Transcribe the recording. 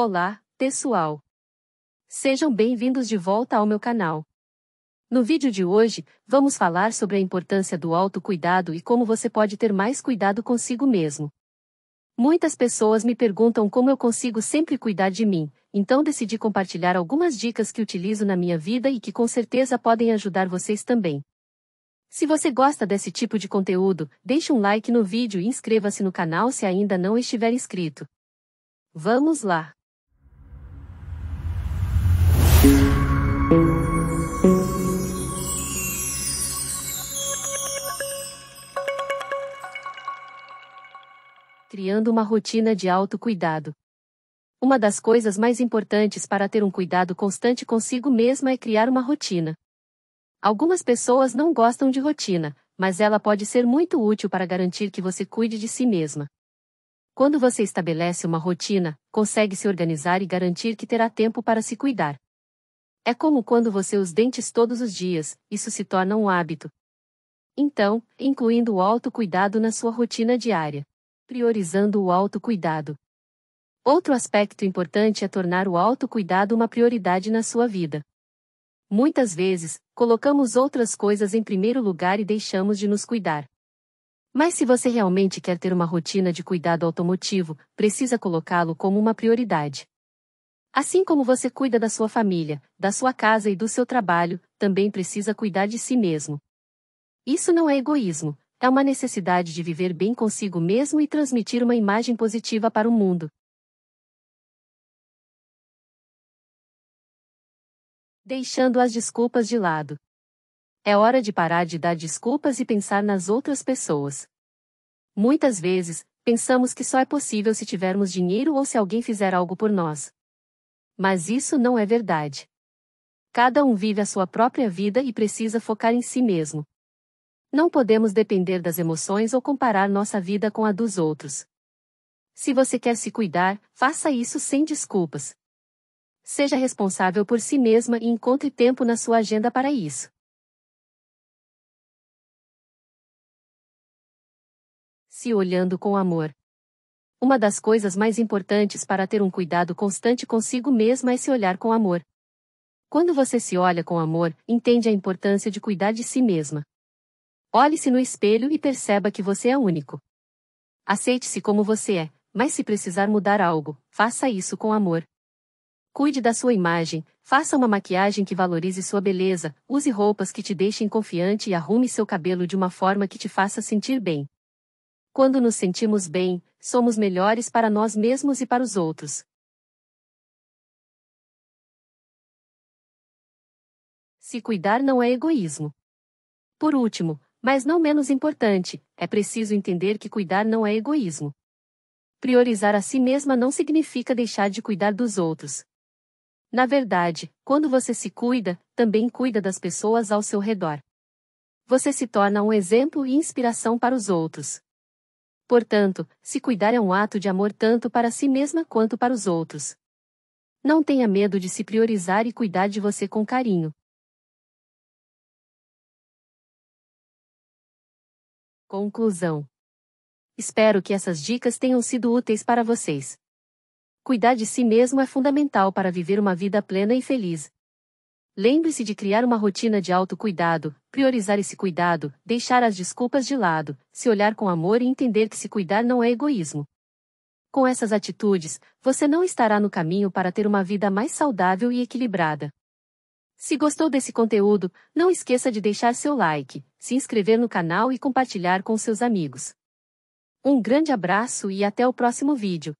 Olá, pessoal! Sejam bem-vindos de volta ao meu canal. No vídeo de hoje, vamos falar sobre a importância do autocuidado e como você pode ter mais cuidado consigo mesmo. Muitas pessoas me perguntam como eu consigo sempre cuidar de mim, então decidi compartilhar algumas dicas que utilizo na minha vida e que com certeza podem ajudar vocês também. Se você gosta desse tipo de conteúdo, deixe um like no vídeo e inscreva-se no canal se ainda não estiver inscrito. Vamos lá! Criando uma rotina de autocuidado. Uma das coisas mais importantes para ter um cuidado constante consigo mesma é criar uma rotina. Algumas pessoas não gostam de rotina, mas ela pode ser muito útil para garantir que você cuide de si mesma. Quando você estabelece uma rotina, consegue se organizar e garantir que terá tempo para se cuidar. É como quando você os dentes todos os dias, isso se torna um hábito. Então, incluindo o autocuidado na sua rotina diária. Priorizando o autocuidado. Outro aspecto importante é tornar o autocuidado uma prioridade na sua vida. Muitas vezes, colocamos outras coisas em primeiro lugar e deixamos de nos cuidar. Mas se você realmente quer ter uma rotina de cuidado automotivo, precisa colocá-lo como uma prioridade. Assim como você cuida da sua família, da sua casa e do seu trabalho, também precisa cuidar de si mesmo. Isso não é egoísmo, é uma necessidade de viver bem consigo mesmo e transmitir uma imagem positiva para o mundo. Deixando as desculpas de lado. É hora de parar de dar desculpas e pensar nas outras pessoas. Muitas vezes, pensamos que só é possível se tivermos dinheiro ou se alguém fizer algo por nós. Mas isso não é verdade. Cada um vive a sua própria vida e precisa focar em si mesmo. Não podemos depender das emoções ou comparar nossa vida com a dos outros. Se você quer se cuidar, faça isso sem desculpas. Seja responsável por si mesma e encontre tempo na sua agenda para isso. se olhando com amor. Uma das coisas mais importantes para ter um cuidado constante consigo mesma é se olhar com amor. Quando você se olha com amor, entende a importância de cuidar de si mesma. Olhe-se no espelho e perceba que você é único. Aceite-se como você é, mas se precisar mudar algo, faça isso com amor. Cuide da sua imagem, faça uma maquiagem que valorize sua beleza, use roupas que te deixem confiante e arrume seu cabelo de uma forma que te faça sentir bem. Quando nos sentimos bem, somos melhores para nós mesmos e para os outros. Se cuidar não é egoísmo. Por último, mas não menos importante, é preciso entender que cuidar não é egoísmo. Priorizar a si mesma não significa deixar de cuidar dos outros. Na verdade, quando você se cuida, também cuida das pessoas ao seu redor. Você se torna um exemplo e inspiração para os outros. Portanto, se cuidar é um ato de amor tanto para si mesma quanto para os outros. Não tenha medo de se priorizar e cuidar de você com carinho. Conclusão. Espero que essas dicas tenham sido úteis para vocês. Cuidar de si mesmo é fundamental para viver uma vida plena e feliz. Lembre-se de criar uma rotina de autocuidado, priorizar esse cuidado, deixar as desculpas de lado, se olhar com amor e entender que se cuidar não é egoísmo. Com essas atitudes, você não estará no caminho para ter uma vida mais saudável e equilibrada. Se gostou desse conteúdo, não esqueça de deixar seu like, se inscrever no canal e compartilhar com seus amigos. Um grande abraço e até o próximo vídeo.